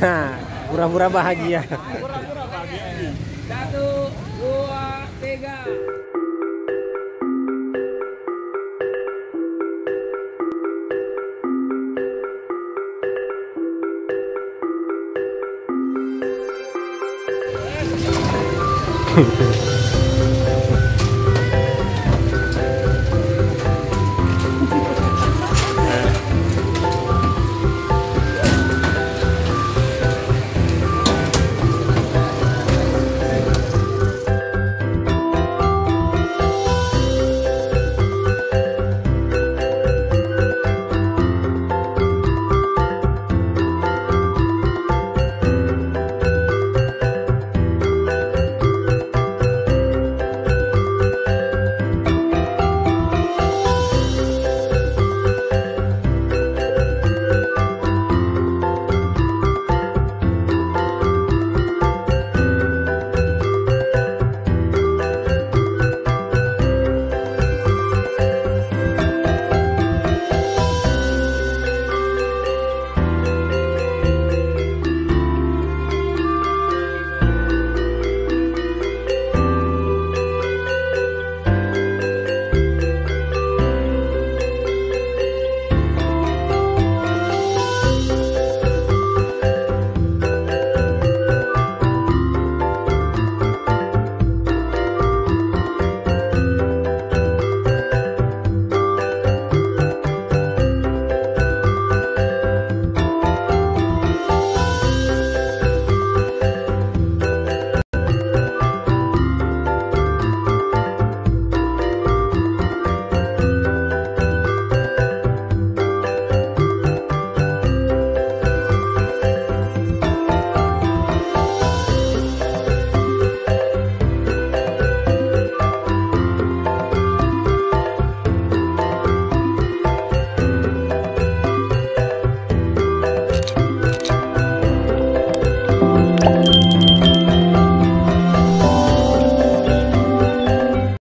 Pura-pura bahagia. Bahagia. Satu, dua, tiga. Hehehe